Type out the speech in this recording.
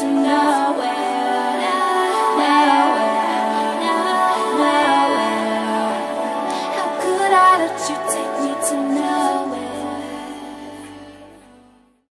tonight